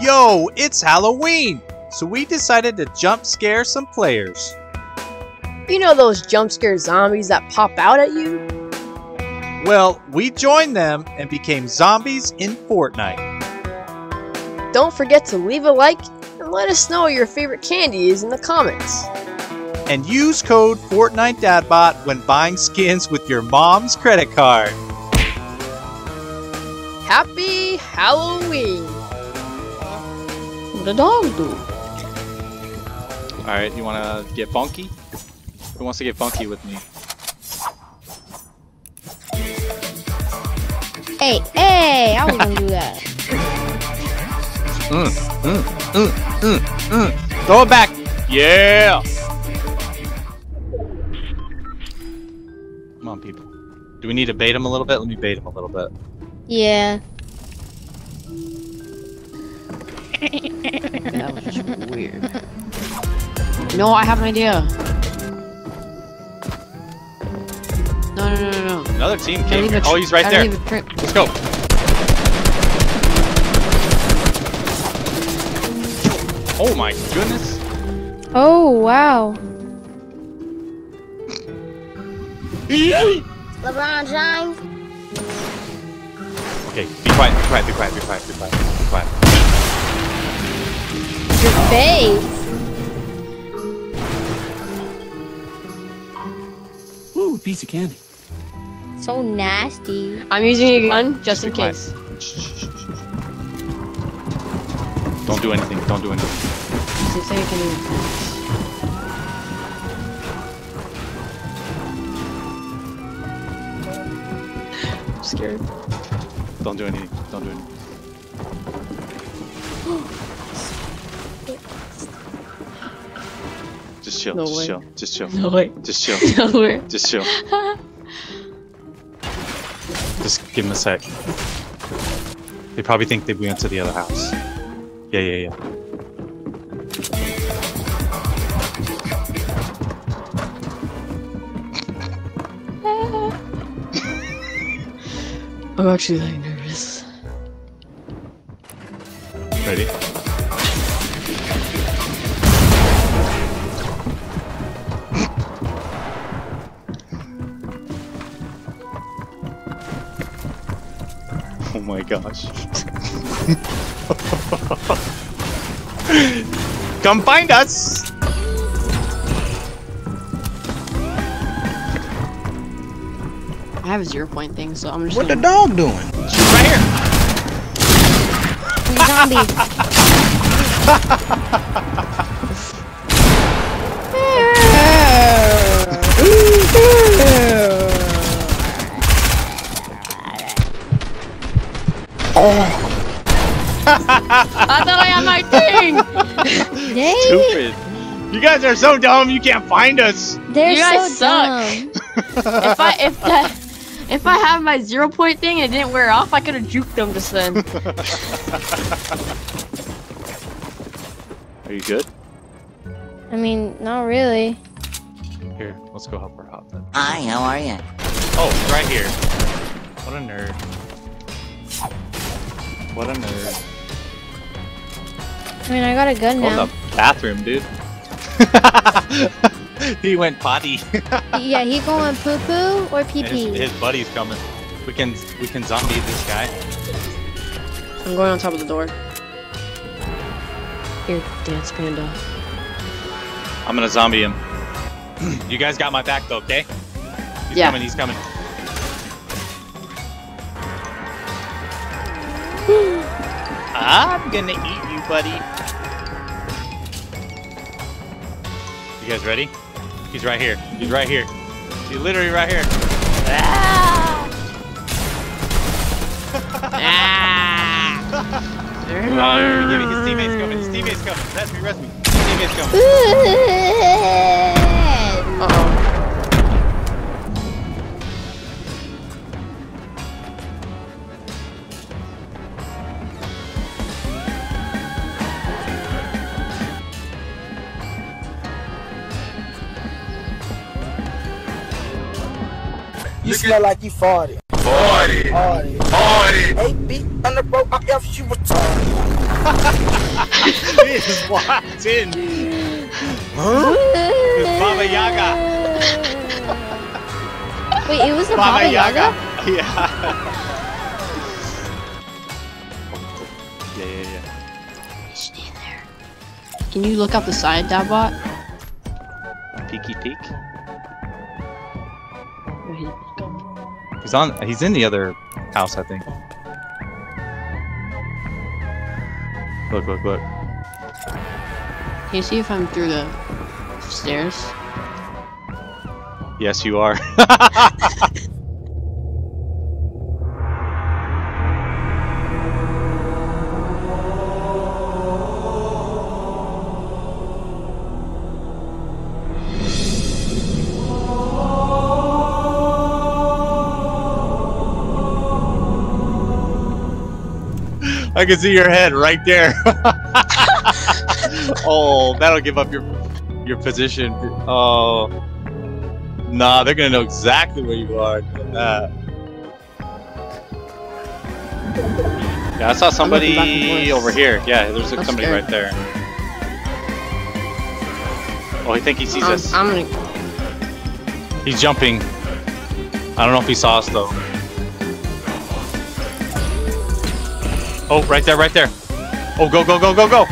Yo, it's Halloween! So we decided to jump scare some players. You know those jump scare zombies that pop out at you? Well, we joined them and became zombies in Fortnite. Don't forget to leave a like and let us know what your favorite candy is in the comments. And use code FortniteDadBot when buying skins with your mom's credit card. Happy Halloween! What the dog do? Alright, you wanna get funky? Who wants to get funky with me? Hey, hey! I was gonna do that. Mm, mm, mm, mm, mm. Throw it back! Yeah! Come on, people. Do we need to bait him a little bit? Let me bait him a little bit. Yeah. That was just weird. No, I have an idea. No, no, no, no, no. Another team came. here. Oh, he's right there. leave a tri- Let's go. Oh my goodness. Oh, wow. LeBron James. Okay, be quiet, be quiet, be quiet, be quiet, be quiet. Your face. Ooh, piece of candy. So nasty. I'm using a gun just in case. Don't do anything, don't do anything. See, say you can do- I'm scared. Don't do anything, don't do anything. Just chill, No just way. chill, just chill, No way. just chill, Nowhere. just chill. Just give him a sec. They probably think that we went to the other house. Yeah, yeah, yeah. I'm actually like nervous. Ready? Gosh. Come find us! I have a zero point thing, so I'm just What the gonna... dog doing? She's right here! Zombie. guys are so dumb, you can't find us! they're You guys so suck. if I if that if I had my zero point thing and it didn't wear off, I could have juked them just then. Are you good? I mean, not really. Here, let's go help her out then. Hi, how are you? Oh, it's right here. What a nerd. What a nerd. I mean, I got a gun Go in now. the bathroom, dude. he went potty. Yeah, he going poo poo or pee his, pee? his buddy's coming. We can we can zombie this guy. I'm going on top of the door. Here, dance panda. I'm gonna zombie him. you guys got my back though, okay? He's Yeah. coming, he's coming. I'm gonna eat you, buddy. You guys ready? He's right here. He's right here. He's literally right here. Ah! Ah! Give me his teammates coming. His teammates coming. Rest me, rest me. His teammates coming. You smell like you farted. Hey, beat on the broke my F, she retarded. he just walked in. It's Baba Yaga. Wait, it was the Baba, Baba, Yaga. Yaga? Yeah. yeah, yeah, yeah. Can you look up the side, Dadbot? Peeky peek. He's on. He's in the other house, I think. Look, look, look. Can you see if I'm through the stairs? Yes, you are. I can see your head right there. oh, that'll give up your your position. Oh. Nah, they're gonna know exactly where you are. doing that. Yeah, I saw looking back and somebody over here. Yeah, there's I'm somebody scared. right there. Oh, I think he sees us. I'm gonna. He's jumping. I don't know if he saw us though. Oh, right there, right there. Oh, go, go, go, go, go.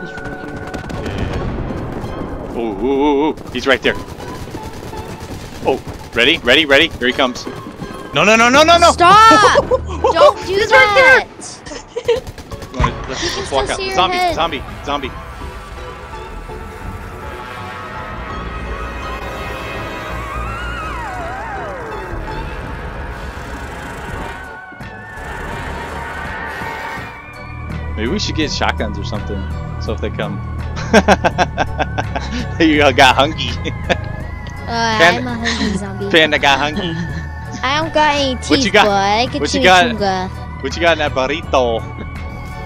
He's right. Ooh, ooh, ooh. He's right there. Oh, ready, ready, ready. Here he comes. No, no, no, no, no, no. Stop! Don't do that! You wanna- Let's, let's walk out. Zombie, head. zombie, zombie. Maybe we should get shotguns or something. So if they come, you got hungry. Uh, Panda- I'm a hungry zombie. Panda got hungry. I don't got any teeth, What you got? boy. Get What you got? chimichunga. What you got in that burrito?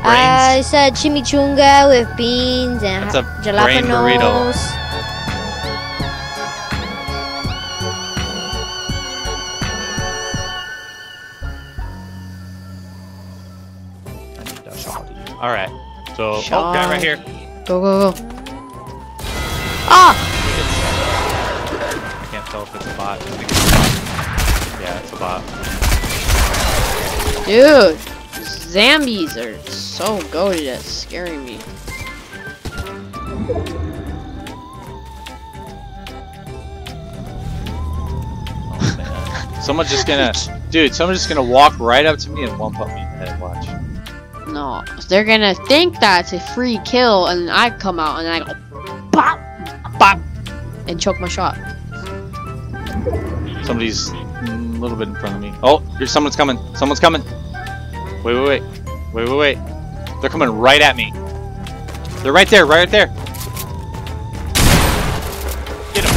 I said chimichunga with beans and That's a ha- brain burrito. So, oh, guy right here. Go, go, go. Ah! I can't tell if it's a bot. I think it's a bot. Yeah, it's a bot. Dude! Zombies are so goaded at scaring me. Someone's just gonna, dude. Someone's just gonna walk right up to me and one pump me in the head. Watch. No, they're gonna think that's a free kill, and I come out and I go pop, pop, and choke my shot. Somebody's a little bit in front of me. Oh, here's someone's coming. Someone's coming. Wait, wait, wait, wait, wait, wait. They're coming right at me. They're right there, right there. Get him.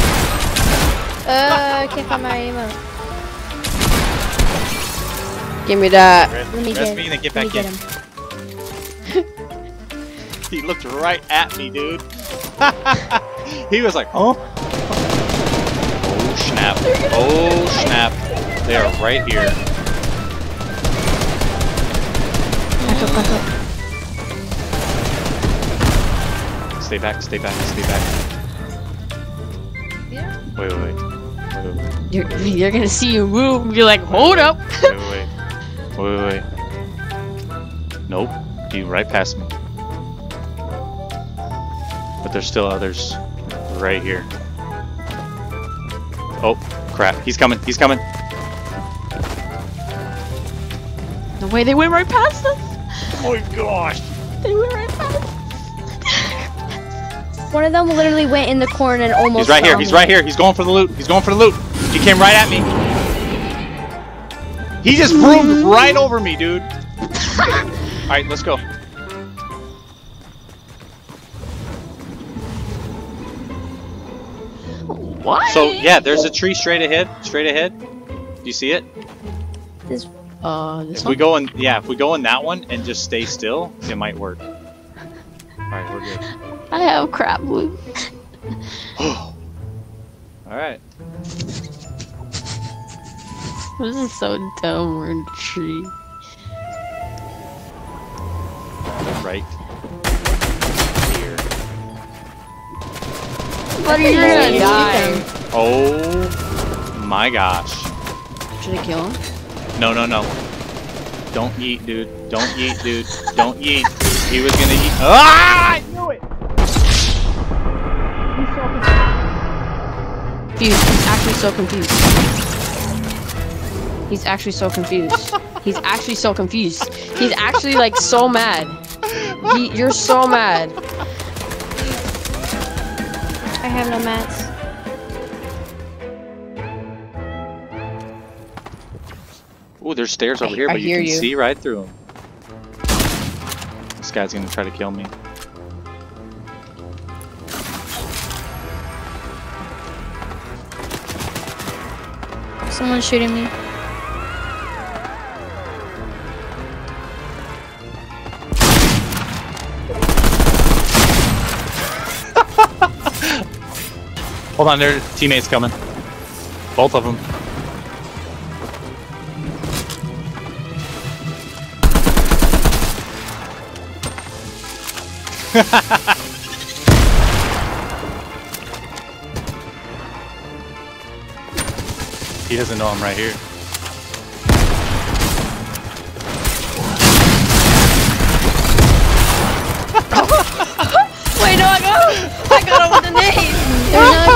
Uh, I can't find my emote. Give me that. Let me Rest get, me and then get let me back get in. him. He looked right at me, dude. he was like, oh. Oh snap. Oh snap. They are right here. Back up, back up. Stay back, stay back, stay back. Wait, wait, wait. Wait, wait, wait. You're, you're gonna see you move and be like, hold up. Wait, wait, wait. Wait, wait, wait. Nope. He right past me. But there's still others right here. Oh, crap. He's coming. He's coming. The way they went right past us. Oh my gosh. They went right past. us. One of them literally went in the corner and almost He's right here. saw He's right here. He's going for the loot. He's going for the loot. He came right at me. He just mm-hmm. broomed right over me, dude. All right, let's go. What? So yeah, there's a tree straight ahead. Straight ahead. Do you see it? This Uh, this If one. we go in, yeah, if we go in that one and just stay still, it might work. All right, we're good. I have crap loot. Alright. This is so dumb. We're in a tree. Right here. But you're gonna die. Oh my gosh. Should I kill him? No, no, no. Don't yeet, dude. Don't yeet, dude. Don't yeet. He was gonna yeet. Ah! I knew it! Confused. He's actually so confused. He's actually so confused. He's actually so confused. He's actually like so mad. He, you're so mad. I have no mats. Ooh, there's stairs over I- here, I but you hear can you. see right through them. This guy's gonna try to kill me. Someone's shooting me. Hold on, their teammates coming. Both of them. he doesn't know I'm right here. Wait, no, I got. I got him with the name.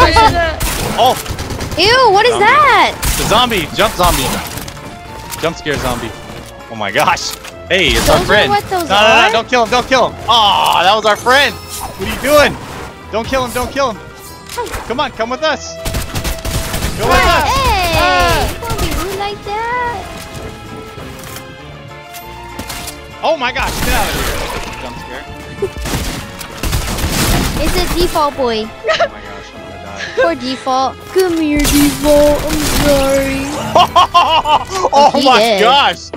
There's another person. Oh, Ew, what is Zombie. that? the zombie! Jump zombie! Jump scare zombie. Oh my gosh. Hey, it's our Those are friend. no, no, no, are? don't kill him, don't kill him. Aw, that was our friend. What are you doing? Don't kill him, don't kill him. Come on, come with us. Go with us. Hey! Ah. Don't be rude like that. Oh my gosh, get out of here. Jump scare. It's a default boy. Oh Poor default. Come here, default. I'm sorry. oh He my did. gosh!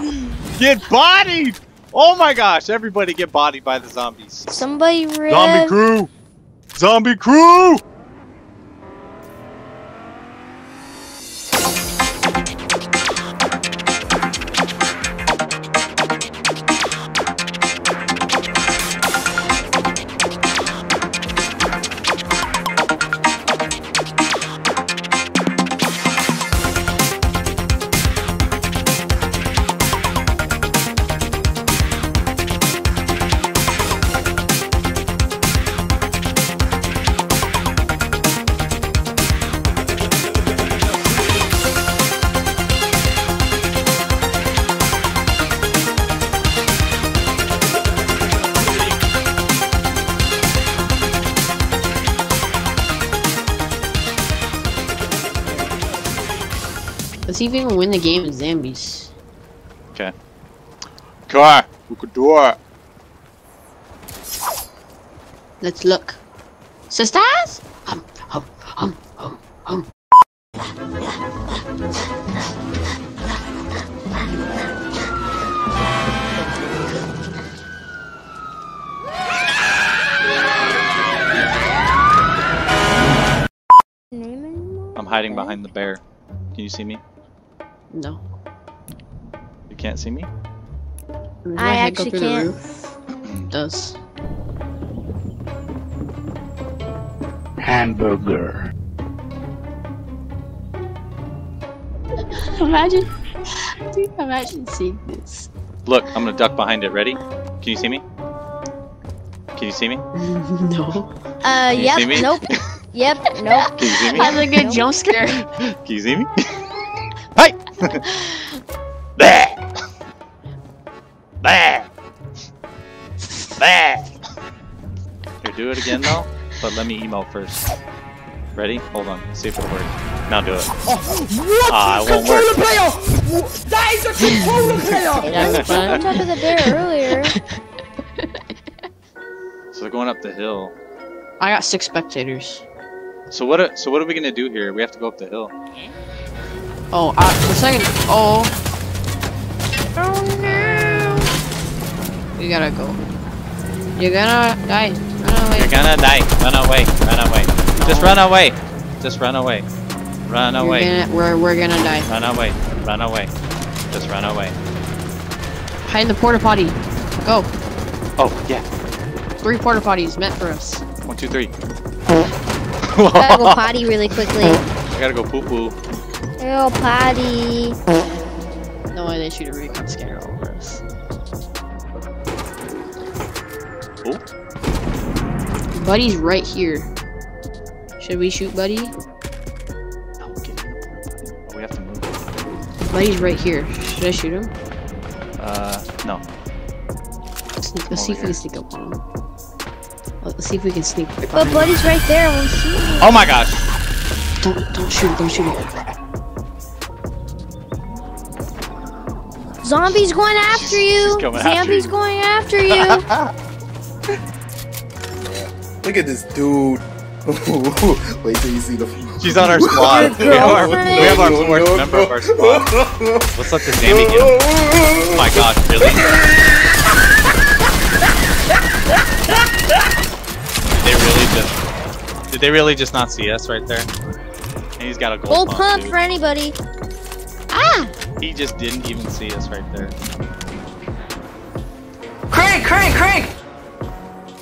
Get bodied! Oh my gosh, everybody get bodied by the zombies. Somebody. Zombie crew! Zombie crew! Let's see if we can win the game with zombies. Okay. Car, we could do it. Let's look. Sisters? Hum, hum, hum, hum, hum. I'm hiding behind the bear. Can you see me? No. You can't see me? I my head go actually the can't. does. Hamburger. Imagine. Dude, imagine seeing this. Look, I'm gonna duck behind it. Ready? Can you see me? Can you see me? no. Uh, Can you yep. see me? Nope. Yep. Nope. Can you see me? That's a good Nope. jump scare. Can you see me? Hi! Bah! Bah! Bah! Here, do it again though, but let me emo first. Ready? Hold on. See if it'll work. Now do it. Ah, it won't work. player! That is a controller player! Hey, that's On fun. top of the bear earlier. So they're going up the hill. I got six spectators. So what? Are, so what are we gonna do here? We have to go up the hill. Oh, uh, for second. Oh. Oh no. We gotta go. You're gonna die. Run away. You're gonna die. Run away. Run away. Just run away. Just run away. Run You're away. gonna, we're, we're gonna die. Run away. Run away. Just run away. Hide in the porta potty. Go. Oh, yeah. Three porta potties meant for us. One, two, three. I Gotta go potty really quickly. I gotta go poo poo. Go potty. No way they shoot a recon scanner over us. Oh, Buddy's right here. Should we shoot Buddy? no, get in the Oh, we have to move. Buddy's right here. Should I shoot him? Uh, no. Sneak, let's Over see if we can sneak up on him. Let's see if we can sneak right But behind him. Buddy's right there. We'll shoot him. Oh my gosh. Don't, don't shoot it, don't shoot it. Zombies going after you. she's coming after Zombies going after you. Look at this dude. Wait till you see the. She's on our squad. we, have our, we have our No, fourth no, member of our no. squad. Let's let this Zammy get him. Oh my god, really? Did they really just... Did they really just not see us right there? And he's got a gold Full pump, pump for anybody. He just didn't even see us right there. Crank, crank, crank!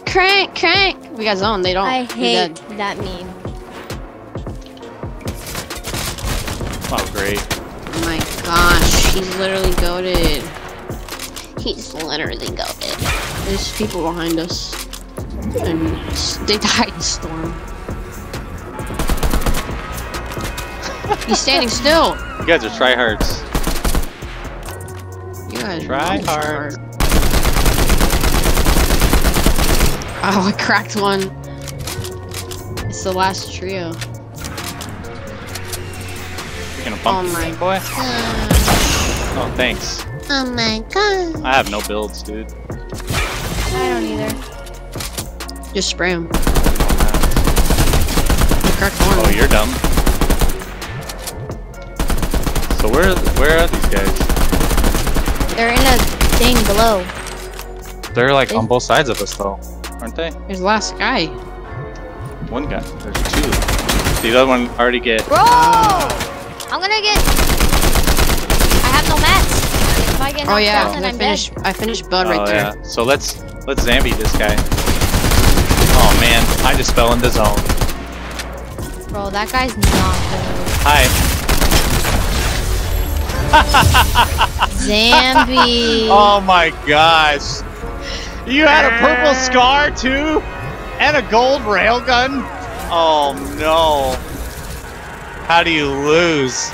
Crank, crank! We got zone, they don't. I hate that meme. Oh, great. Oh my gosh, he's literally goaded. He's literally goaded. There's people behind us. And they died in storm. He's standing still. You guys are tryhards. You Try really hard. hard. Oh, I cracked one. It's the last trio. You're gonna Oh bump my me, boy? Oh, thanks. Oh my god. I have no builds, dude. I don't either. Just spray him. Cracked one. Oh, you're dumb. So where where are these guys? They're in a thing below. They're like on both sides of us though, aren't they? There's the last guy. One guy. There's two. The other one already get. Bro! I'm gonna get. I have no mats. If I get Oh yeah, down, then I I'm finished. I finished Bud right oh there. yeah. So let's let's Zambi this guy. Oh man, I just fell into zone. Bro, that guy's not good. Hi. Zambi. Oh my gosh. You had a purple scar too? And a gold railgun? Oh no. How do you lose?